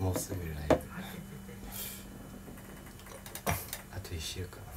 もうすぐライブ。あと1週間。